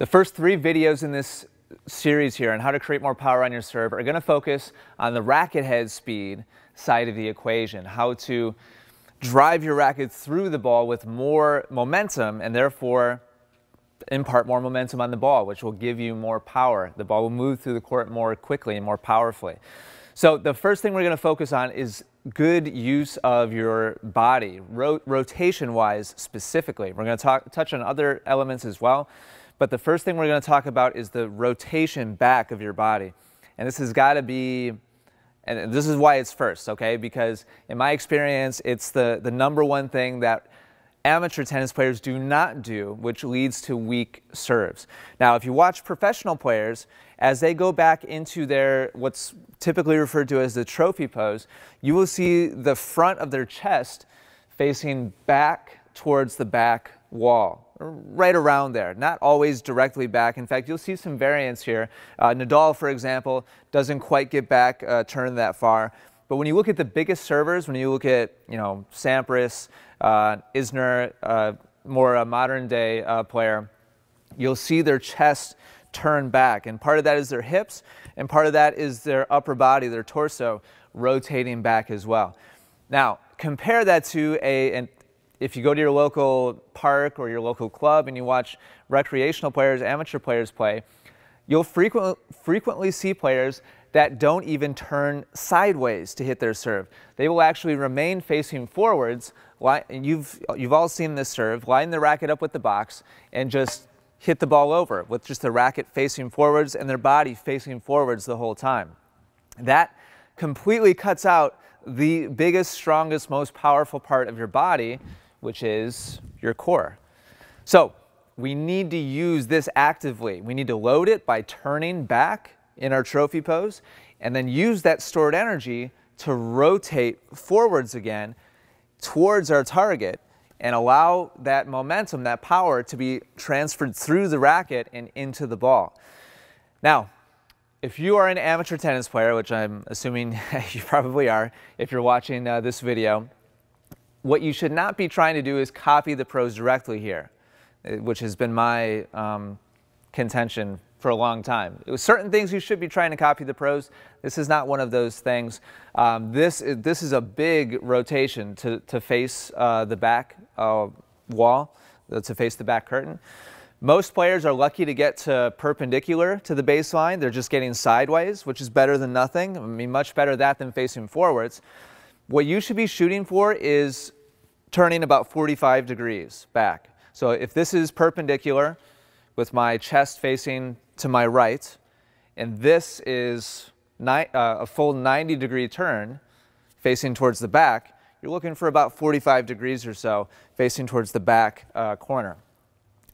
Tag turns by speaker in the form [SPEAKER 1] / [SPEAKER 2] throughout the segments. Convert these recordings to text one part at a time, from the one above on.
[SPEAKER 1] The first three videos in this series here on how to create more power on your serve are going to focus on the racket head speed side of the equation, how to drive your racket through the ball with more momentum and therefore impart more momentum on the ball, which will give you more power. The ball will move through the court more quickly and more powerfully. So the first thing we're going to focus on is good use of your body, ro rotation-wise specifically. We're going to talk, touch on other elements as well, but the first thing we're going to talk about is the rotation back of your body. And this has got to be, and this is why it's first, okay? Because in my experience, it's the, the number one thing that amateur tennis players do not do, which leads to weak serves. Now, if you watch professional players, as they go back into their what's typically referred to as the trophy pose, you will see the front of their chest facing back towards the back wall, right around there, not always directly back. In fact, you'll see some variance here. Uh, Nadal, for example, doesn't quite get back uh, turned that far. But when you look at the biggest servers, when you look at, you know, Sampras, uh, Isner, uh, more a modern day uh, player, you'll see their chest turn back. And part of that is their hips, and part of that is their upper body, their torso, rotating back as well. Now, compare that to a, an, if you go to your local park or your local club and you watch recreational players, amateur players play, you'll frequent, frequently see players that don't even turn sideways to hit their serve. They will actually remain facing forwards. You've, you've all seen this serve, line the racket up with the box and just hit the ball over with just the racket facing forwards and their body facing forwards the whole time. That completely cuts out the biggest, strongest, most powerful part of your body, which is your core. So we need to use this actively. We need to load it by turning back in our trophy pose and then use that stored energy to rotate forwards again towards our target and allow that momentum, that power to be transferred through the racket and into the ball. Now, if you are an amateur tennis player, which I'm assuming you probably are if you're watching uh, this video, what you should not be trying to do is copy the pros directly here, uh, which has been my um, contention for a long time. It was certain things you should be trying to copy the pros. This is not one of those things. Um, this, this is a big rotation to, to face uh, the back uh, wall, uh, to face the back curtain. Most players are lucky to get to perpendicular to the baseline. They're just getting sideways, which is better than nothing. I mean, much better that than facing forwards. What you should be shooting for is turning about 45 degrees back. So if this is perpendicular with my chest facing to my right, and this is uh, a full 90 degree turn facing towards the back, you're looking for about 45 degrees or so facing towards the back uh, corner.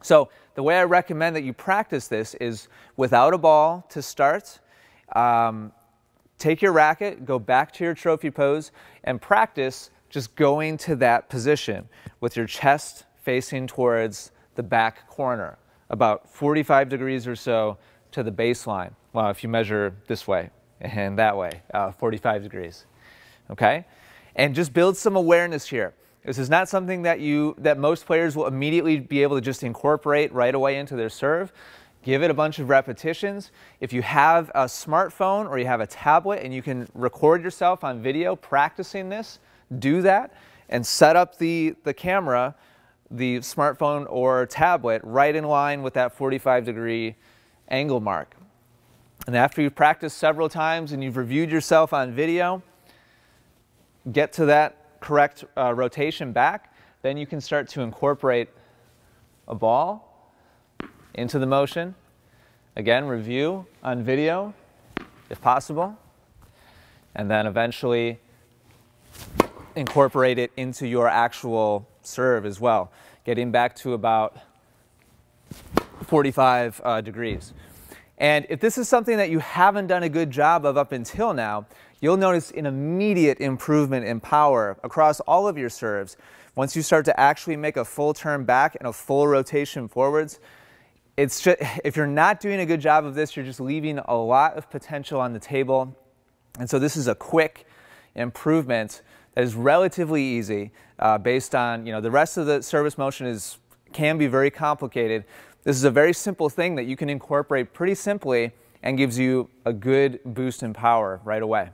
[SPEAKER 1] So the way I recommend that you practice this is without a ball to start, um, take your racket, go back to your trophy pose, and practice just going to that position with your chest facing towards the back corner about 45 degrees or so to the baseline. Well, if you measure this way and that way, uh, 45 degrees. Okay? And just build some awareness here. This is not something that you that most players will immediately be able to just incorporate right away into their serve. Give it a bunch of repetitions. If you have a smartphone or you have a tablet and you can record yourself on video practicing this, do that and set up the, the camera the smartphone or tablet right in line with that 45 degree angle mark. And after you've practiced several times and you've reviewed yourself on video, get to that correct uh, rotation back, then you can start to incorporate a ball into the motion. Again, review on video if possible, and then eventually incorporate it into your actual serve as well, getting back to about 45 uh, degrees. And if this is something that you haven't done a good job of up until now, you'll notice an immediate improvement in power across all of your serves. Once you start to actually make a full turn back and a full rotation forwards, it's just, if you're not doing a good job of this, you're just leaving a lot of potential on the table. And so this is a quick improvement that is relatively easy uh, based on, you know, the rest of the service motion is can be very complicated. This is a very simple thing that you can incorporate pretty simply and gives you a good boost in power right away.